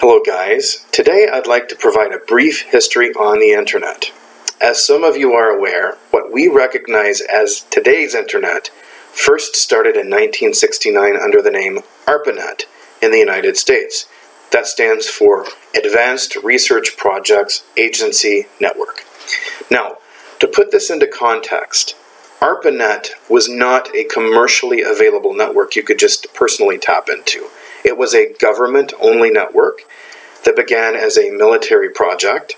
Hello guys, today I'd like to provide a brief history on the internet. As some of you are aware, what we recognize as today's internet first started in 1969 under the name ARPANET in the United States. That stands for Advanced Research Projects Agency Network. Now, to put this into context, ARPANET was not a commercially available network you could just personally tap into. It was a government only network that began as a military project,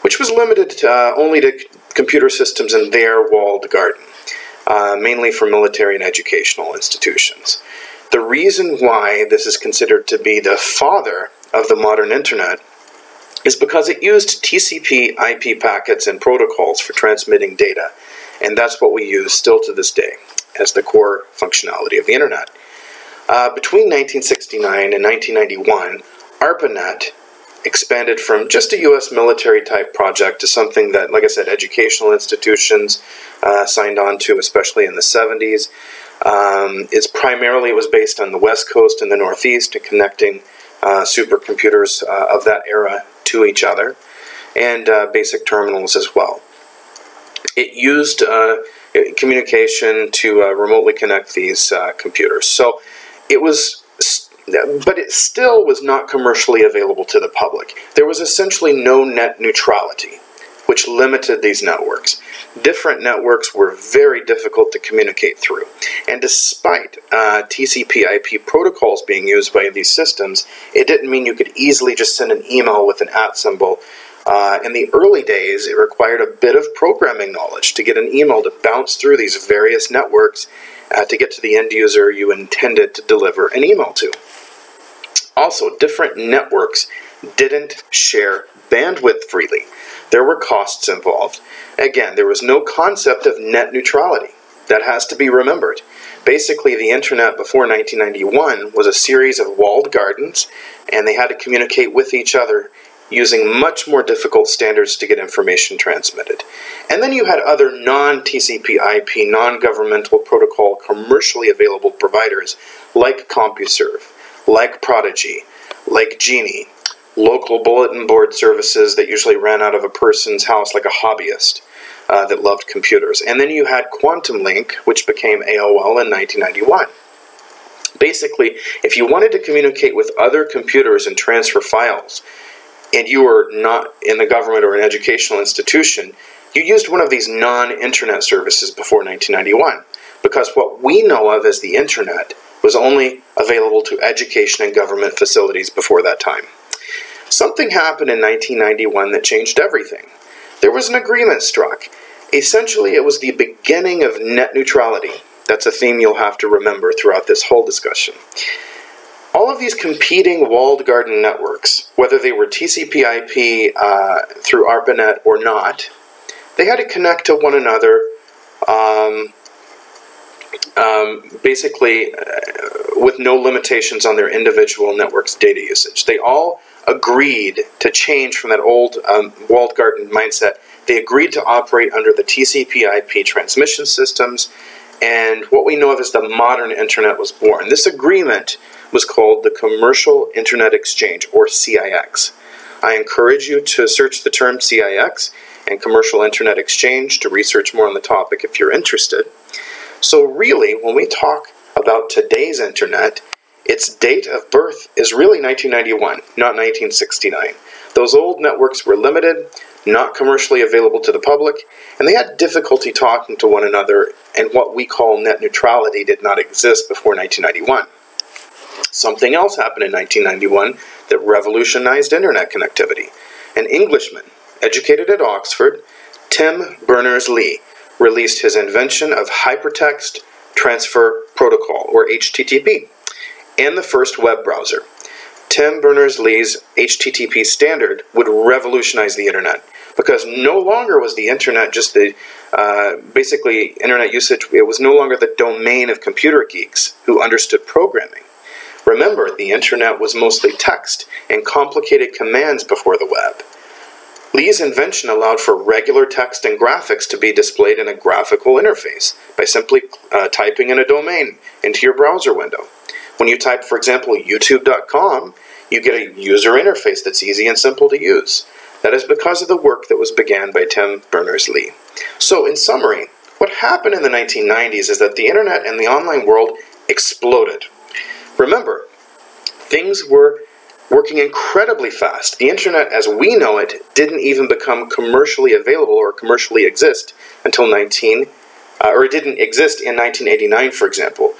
which was limited to, uh, only to computer systems in their walled garden, uh, mainly for military and educational institutions. The reason why this is considered to be the father of the modern internet is because it used TCP IP packets and protocols for transmitting data, and that's what we use still to this day as the core functionality of the internet. Uh, between 1969 and 1991, ARPANET expanded from just a U.S. military type project to something that, like I said, educational institutions uh, signed on to, especially in the 70s. Um, it's primarily was based on the West Coast and the Northeast, connecting uh, supercomputers uh, of that era to each other, and uh, basic terminals as well. It used uh, communication to uh, remotely connect these computers. So it was but it still was not commercially available to the public. There was essentially no net neutrality, which limited these networks. Different networks were very difficult to communicate through, and despite uh, TCP IP protocols being used by these systems, it didn't mean you could easily just send an email with an at symbol. Uh, in the early days, it required a bit of programming knowledge to get an email to bounce through these various networks uh, to get to the end user you intended to deliver an email to. Also, different networks didn't share bandwidth freely. There were costs involved. Again, there was no concept of net neutrality. That has to be remembered. Basically, the internet before 1991 was a series of walled gardens, and they had to communicate with each other using much more difficult standards to get information transmitted. And then you had other non TCP IP, non governmental protocol, commercially available providers like CompuServe, like Prodigy, like Genie, local bulletin board services that usually ran out of a person's house like a hobbyist. Uh, that loved computers. And then you had Quantum Link, which became AOL in 1991. Basically, if you wanted to communicate with other computers and transfer files, and you were not in the government or an educational institution, you used one of these non internet services before 1991. Because what we know of as the internet was only available to education and government facilities before that time. Something happened in 1991 that changed everything. There was an agreement struck. Essentially, it was the beginning of net neutrality. That's a theme you'll have to remember throughout this whole discussion. All of these competing walled garden networks, whether they were TCP IP uh, through ARPANET or not, they had to connect to one another um, um, basically uh, with no limitations on their individual network's data usage. They all agreed to change from that old um, walled garden mindset. They agreed to operate under the TCP IP transmission systems, and what we know of as the modern internet was born. This agreement was called the Commercial Internet Exchange, or CIX. I encourage you to search the term CIX and Commercial Internet Exchange to research more on the topic if you're interested. So, really, when we talk about today's internet, its date of birth is really 1991, not 1969. Those old networks were limited, not commercially available to the public, and they had difficulty talking to one another, and what we call net neutrality did not exist before 1991. Something else happened in 1991 that revolutionized internet connectivity. An Englishman, educated at Oxford, Tim Berners-Lee, released his invention of Hypertext Transfer Protocol, or HTTP, and the first web browser. Tim Berners-Lee's HTTP standard would revolutionize the internet because no longer was the internet just the uh, basically internet usage. It was no longer the domain of computer geeks who understood programming. Remember, the internet was mostly text and complicated commands before the web. Lee's invention allowed for regular text and graphics to be displayed in a graphical interface by simply uh, typing in a domain into your browser window. When you type, for example, youtube.com, You get a user interface that's easy and simple to use. That is because of the work that was began by Tim Berners-Lee. So, in summary, what happened in the 1990s is that the internet and the online world exploded. Remember, things were working incredibly fast. The internet as we know it didn't even become commercially available or commercially exist until 19 uh, or it didn't exist in 1989 for example.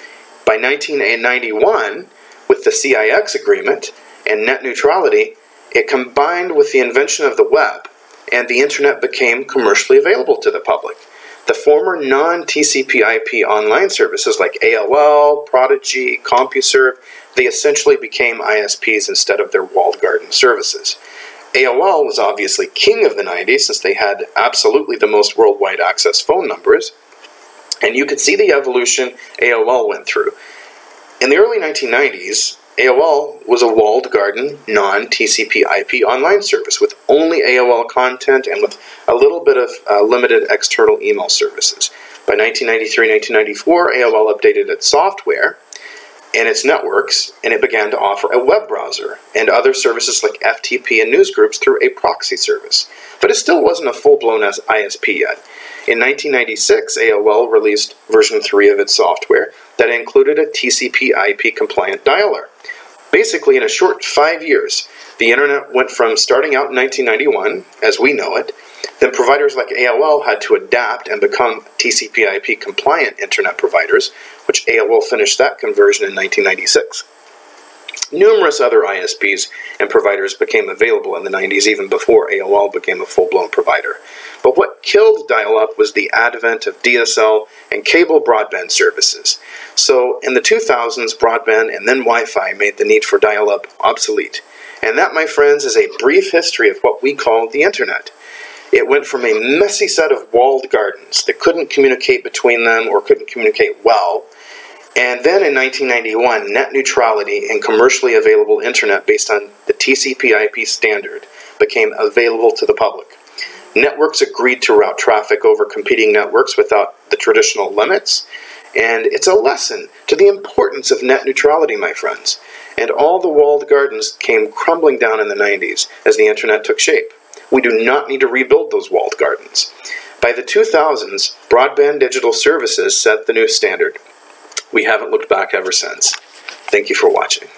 By 1991 with the CIX agreement and net neutrality, it combined with the invention of the web and the internet became commercially available to the public. The former non TCP IP online services like AOL, Prodigy, CompuServe, they essentially became ISPs instead of their walled garden services. AOL was obviously king of the 90s since they had absolutely the most worldwide access phone numbers. And you could see the evolution AOL went through. In the early 1990s, AOL was a walled garden, non TCP IP online service with only AOL content and with a little bit of uh, limited external email services. By 1993 1994, AOL updated its software and its networks, and it began to offer a web browser and other services like FTP and newsgroups through a proxy service. But it still wasn't a full blown ISP yet. In 1996, AOL released version 3 of its software that included a TCP IP compliant dialer. Basically, in a short five years, the internet went from starting out in 1991, as we know it, then providers like AOL had to adapt and become TCP IP compliant internet providers, which AOL finished that conversion in 1996. Numerous other ISPs and providers became available in the 90s, even before AOL became a full blown provider. But what killed dial up was the advent of DSL and cable broadband services. So, in the 2000s, broadband and then Wi Fi made the need for dial up obsolete. And that, my friends, is a brief history of what we call the Internet. It went from a messy set of walled gardens that couldn't communicate between them or couldn't communicate well. And then in 1991, net neutrality and commercially available internet based on the TCP IP standard became available to the public. Networks agreed to route traffic over competing networks without the traditional limits, and it's a lesson to the importance of net neutrality, my friends. And all the walled gardens came crumbling down in the 90s as the internet took shape. We do not need to rebuild those walled gardens. By the 2000s, broadband digital services set the new standard. We haven't looked back ever since. Thank you for watching.